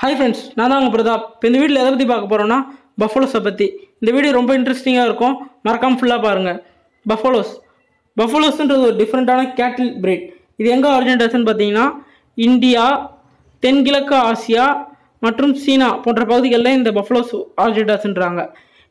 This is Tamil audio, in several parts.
ஹாய் ஃப்ரெண்ட்ஸ் நான் தான் உங்கள் பிரதாப். இப்போ இந்த வீடியோவில் எதை பற்றி பார்க்க போகிறோன்னா பஃபலோஸை பற்றி இந்த வீடியோ ரொம்ப இன்ட்ரெஸ்டிங்காக இருக்கும். மறக்காமல் ஃபுல்லாக பாருங்கள் பஃபலோஸ் பஃபலோஸ்ன்றது ஒரு டிஃப்ரெண்ட்டான கேட்டில் பிரீட் இது எங்கே ஆரிஜினேட்டர்ஸ்னு பார்த்தீங்கன்னா இந்தியா தென்கிழக்கு ஆசியா மற்றும் சீனா போன்ற பகுதிகளில் இந்த பஃபலோஸ் ஆரிஜினேட்டர்ஸ்ன்றாங்க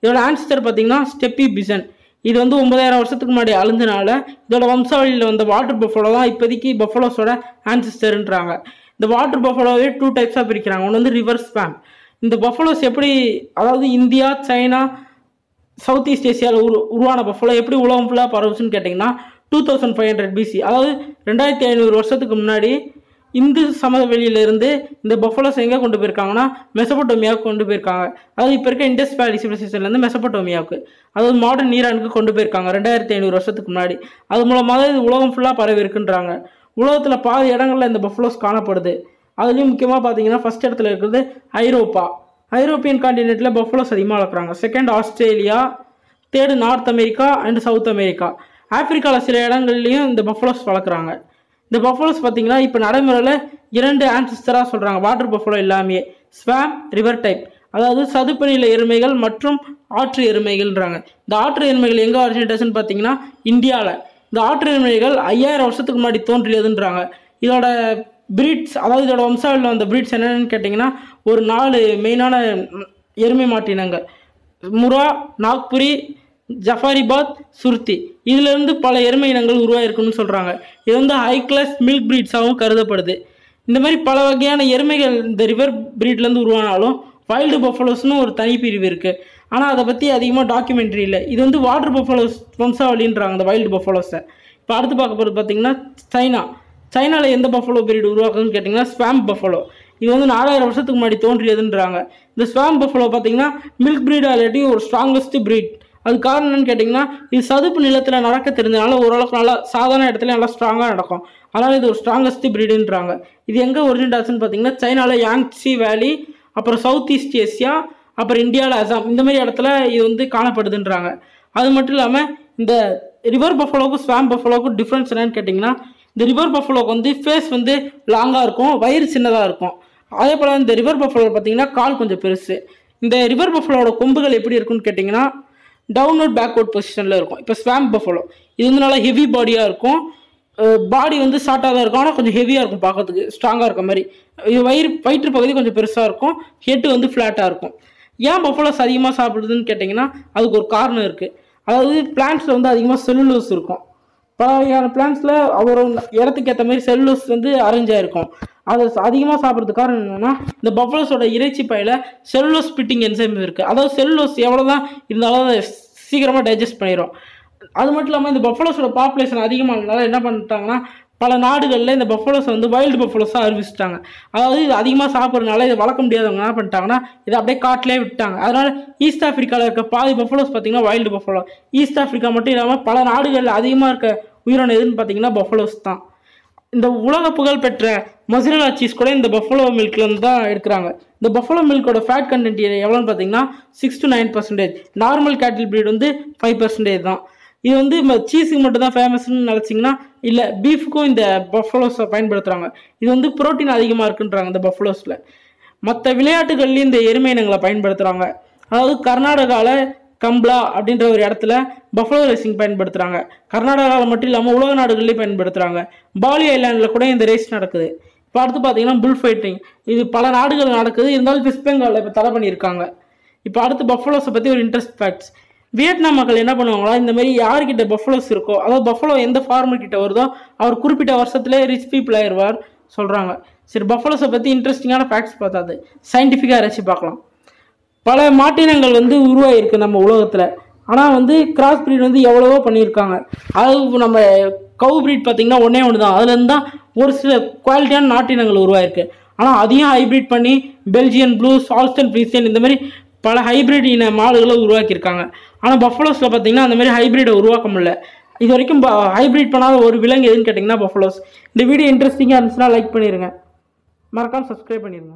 இதோட ஆன்சர் பார்த்தீங்கன்னா ஸ்டெப்பி பிசன் இது வந்து ஒன்பதாயிரம் வருஷத்துக்கு முன்னாடி அழுந்தனால இதோட வம்சாவளியில் வந்த வாட்டர் பஃபலோ தான் இப்போதைக்கு பஃபலோஸோட ஆன்சிஸ்டர்ன்றாங்க இந்த வாட்டர் பஃபலோவே டூ டைப்ஸாக பிரிக்கிறாங்க. ஒன்று வந்து ரிவர் ஸ்பேம் இந்த பஃபலோஸ் எப்படி அதாவது இந்தியா சைனா சவுத் ஈஸ்ட் ஏசியாவில் உரு உருவான பஃபலோ எப்படி உலகம் ஃபுல்லாக பரவுச்சுன்னு கேட்டிங்கன்னா two thousand five hundred BC அதாவது ரெண்டாயிரத்தி ஐநூறு வருஷத்துக்கு முன்னாடி இந்து சமவெளியிலிருந்து இந்த பஃபலோஸ் எங்கே கொண்டு போயிருக்காங்கன்னா மெசபட்டோமியாவுக்கு கொண்டு போயிருக்காங்க. அதாவது இப்போ இருக்க இண்டஸ் வேலி சிவிலைசேஷன்லேருந்து மெசபட்டோமியாவுக்கு அதாவது மாடர்ன் ஈரானுக்கு கொண்டு போயிருக்காங்க ரெண்டாயிரத்தி ஐநூறு வருஷத்துக்கு முன்னாடி. அது மூலமாக இது உலகம் ஃபுல்லாக பரவி இருக்குன்றாங்க உலகத்தில் பாதி இடங்களில் இந்த பஃப்லோஸ் காணப்படுது. அதுலேயும் முக்கியமாக பார்த்தீங்கன்னா ஃபர்ஸ்ட் இடத்துல இருக்கிறது ஐரோப்பா. ஐரோப்பியன் காண்டினெண்ட்டில் பஃப்லோஸ் அதிகமாக வளர்க்குறாங்க. Second Australia third north America and south America. ஆப்பிரிக்காவில் சில இடங்கள்லையும் இந்த பஃப்லோஸ் வளர்க்குறாங்க. இந்த பஃப்லோஸ் பார்த்தீங்கன்னா இப்போ நடைமுறையில் இரண்டு ஆன்சிஸ்டராக சொல்கிறாங்க வாட்டர் பஃப்லோ எல்லாமே. ஸ்வாம் ரிவர் டைப் அதாவது சதுப்பு நில எருமைகள் மற்றும் ஆற்று எருமைகள்ன்றாங்க. இந்த ஆற்று எருமைகள் எங்கே ஆரிஜினேட்டர்ஸ்னு பார்த்தீங்கன்னா இந்தியாவில் இந்த ஆற்று எருமைகள் ஐயாயிரம் வருஷத்துக்கு முன்னாடி தோன்றியதுன்றாங்க. இதோட பிரீட்ஸ் அதாவது இதோட வம்சாவில் வந்த பிரீட்ஸ் என்னென்னு கேட்டிங்கன்னா ஒரு நாலு மெயினான எருமை மாட்டினங்கள் முரா நாக்புரி ஜஃபாரிபாத் சுர்த்தி. இதிலிருந்து பல எருமை இனங்கள் உருவாயிருக்குன்னு சொல்கிறாங்க இது வந்து ஹை கிளாஸ் மில்க் பிரீட்ஸாகவும் கருதப்படுது. இந்த மாதிரி பல வகையான எருமைகள் இந்த ரிவர் பிரீட்லேருந்து உருவானாலும் வைல்டு பஃபலோஸ்னு ஒரு தனி பிரிவு இருக்குது ஆனால் அதை பற்றி அதிகமாக டாக்குமெண்ட்ரி இல்லை. இது வந்து வாட்டர் பஃபலோஸ் வம்சாவளின்றாங்க அந்த வைல்டு பஃபலோஸை இப்போ அடுத்து பார்க்க போகிறது பார்த்தீங்கன்னா சைனா. சைனாவில் எந்த பஃபலோ பீரியட் உருவாக்குதுன்னு கேட்டிங்கன்னா ஸ்வாம் பஃபலோ இது வந்து நாலாயிரம் வருஷத்துக்கு முன்னாடி தோன்றியதுன்றாங்க. இந்த ஸ்வாம் பஃபலோ பார்த்தீங்கன்னா மில்க் பிரீடாக இல்லாட்டி ஒரு ஸ்ட்ராங்கஸ்ட் பிரீட் அது காரணம் கேட்டிங்கன்னா இது சதுப்பு நிலத்தில் நடக்க தெரிஞ்சனால ஓரளவுக்கு நல்லா சாதாரண இடத்துல நல்லா ஸ்ட்ராங்காக நடக்கும். அதனால் இது ஒரு ஸ்ட்ராங்கஸ்ட் பிரீடுன்றாங்க இது எங்கே ஒரிஜினல் ஆச்சுன்னு பார்த்தீங்கன்னா சைனாவில் யாங்ஸி வேலி அப்புறம் சவுத் ஈஸ்ட் ஏசியா அப்புறம் இந்தியாவில் அசாம் இந்த மாதிரி இடத்துல இது வந்து காணப்படுதுன்றாங்க. அது மட்டும் இல்லாமல் இந்த ரிவர் பஃபலோக்கும் ஸ்வாம் பஃபலோக்கும் டிஃப்ரென்ஸ் என்னன்னு கேட்டிங்கன்னா இந்த ரிவர் பஃபலோக்கு வந்து ஃபேஸ் வந்து லாங்காக இருக்கும் வயிறு சின்னதாக இருக்கும். அதே போல் இந்த ரிவர் பஃபலோ பார்த்தீங்கன்னா கால் கொஞ்சம் பெருசு. இந்த ரிவர் பஃபலோட கொம்புகள் எப்படி இருக்குன்னு கேட்டிங்கன்னா டவுன்வர்ட் பேக்வர்ட் பொசிஷனில் இருக்கும். இப்போ ஸ்வாம் பஃபலோ இது வந்து நல்லா ஹெவி பாடியாக இருக்கும். பாடி வந்து ஷார்ட்டாக தான் இருக்கும். ஆனால் கொஞ்சம் ஹெவியாக இருக்கும் பார்க்கறதுக்கு ஸ்ட்ராங்காக இருக்க மாதிரி. இது வயிறு வயிற்று பகுதி கொஞ்சம் பெருசாக இருக்கும். ஹெட்டு வந்து ஃப்ளாட்டாக இருக்கும். ஏன் பஃபலோஸ் அதிகமாக சாப்பிடுதுன்னு கேட்டிங்கன்னா அதுக்கு ஒரு காரணம் இருக்குது அதாவது பிளான்ட்ஸில் வந்து அதிகமாக செல்லுலோஸ் இருக்கும். பல வகையான பிளான்ஸில் ஒரு இடத்துக்கு ஏற்ற மாதிரி செல்லுலோஸ் வந்து அரேஞ்ச் ஆகிருக்கும் அதை அதிகமாக சாப்பிட்றதுக்கு காரணம் என்னென்னா இந்த பஃபலோஸோட இறைச்சி பையில் செல்லுலோஸ் பிட்டிங் என்சைம் இருக்குது அதாவது செல்லுலோஸ் எவ்வளோ தான் இருந்தாலும் அதை சீக்கிரமாக டைஜஸ்ட் பண்ணிடும் அது மட்டும் இல்லாமல் இந்த பஃபலோஸோட பாப்புலேஷன் அதிகமானதுனால என்ன பண்ணிட்டாங்கன்னா பல நாடுகளில் இந்த பஃபலோஸை வந்து வைல்டு பஃபலோஸாக அறிவிச்சிட்டாங்க. அதாவது இது அதிகமாக சாப்பிட்றதுனால இதை வளர்க்க முடியாதவங்க என்ன பண்ணிட்டாங்கன்னா இதை அப்படியே காட்டிலே விட்டாங்க அதனால் ஈஸ்ட் ஆஃப்ரிக்காவில் இருக்க பாதி பஃபலோஸ் பார்த்தீங்கன்னா வைல்டு பஃபலோ ஈஸ்ட் ஆஃப்ரிக்கா மட்டும் இல்லாமல் பல நாடுகளில் அதிகமாக இருக்க உயிரினம் எதுன்னு பார்த்தீங்கன்னா பஃபலோஸ் தான். இந்த உலக புகழ் பெற்ற மொசரலா சீஸ் கூட இந்த பஃபலோ மில்க்லேருந்து தான் எடுக்கிறாங்க. இந்த பஃபலோ மில்கோட ஃபேட் கண்டென்ட் எவ்வளோன்னு பார்த்தீங்கன்னா six to nine percentage normal cattle breed வந்து ஃபைவ் பர்சன்டேஜ் தான். இது வந்து சீஸுக்கு மட்டும் தான் ஃபேமஸ்னு நினச்சிங்கன்னா இல்லை பீஃபுக்கும் இந்த பஃபலோஸை பயன்படுத்துகிறாங்க இது வந்து புரோட்டீன் அதிகமாக இருக்குன்றாங்க இந்த பஃபலோஸில் மற்ற விளையாட்டுகள்லேயும் இந்த எருமை இனங்களை பயன்படுத்துகிறாங்க அதாவது கர்நாடகாவில் கம்ப்ளா அப்படின்ற ஒரு இடத்துல பஃபலோ ரேசிங் பயன்படுத்துகிறாங்க கர்நாடகாவில் மட்டும் இல்லாமல் உலக நாடுகள்லேயும் பயன்படுத்துகிறாங்க பாலி ஐலாண்டில் கூட இந்த ரேஸ் நடக்குது. இப்போ அடுத்து பார்த்தீங்கன்னா புல் ஃபைட்டிங் இது பல நாடுகள் நடக்குது. இருந்தாலும் வெஸ்ட் பெங்காலில் இப்போ தடை பண்ணியிருக்காங்க. இப்போ அடுத்து பஃபலோஸை பற்றி ஒரு இன்ட்ரெஸ்ட் ஃபேக்ட்ஸ் வியட்நாம் மக்கள் என்ன பண்ணுவாங்களா இந்த மாதிரி யார்கிட்ட பஃபலோஸ் இருக்கோ அதாவது பஃபலோ எந்த ஃபார்மர் கிட்ட வருதோ அவர் குறிப்பிட்ட வருஷத்துலேயே ரிச் பீப்புள் ஆயிடுவார் சொல்கிறாங்க சரி பஃபலோஸை பற்றி இன்ட்ரெஸ்டிங்கான ஃபேக்ட்ஸ் பார்த்தாது சயின்டிஃபிக்காக யாராச்சும் பார்க்கலாம். பல மாட்டினங்கள் வந்து உருவாகிருக்கு நம்ம உலகத்தில். ஆனால் வந்து கிராஸ் ப்ரீட் வந்து எவ்வளவோ பண்ணியிருக்காங்க. அது நம்ம கவு ப்ரீட் பார்த்திங்கன்னா ஒன்றே ஒன்று தான் அதுலேருந்து தான் ஒரு சில குவாலிட்டியான நாட்டினங்கள் உருவாயிருக்கு. ஆனால் அதையும் ஹைப்ரிட் பண்ணி பெல்ஜியன் ப்ளூ சால்ஸ்டன் ஃப்ரீசியன் இந்த மாதிரி பல ஹைப்ரிட் இன மாடுகளை உருவாக்கியிருக்காங்க. ஆனால் பஃபலோஸில் பார்த்தீங்கன்னா அந்த மாதிரி ஹைப்ரிடை உருவாக்க முடியல. இது வரைக்கும் ஹைப்ரிட் பண்ணாத ஒரு விலங்கு எதுன்னு கேட்டிங்கன்னா பஃபலோஸ் இந்த வீடியோ இன்ட்ரெஸ்டிங்காக இருந்துச்சுன்னா லைக் பண்ணிடுங்க மறக்காமல் சப்ஸ்கிரைப் பண்ணிடுங்க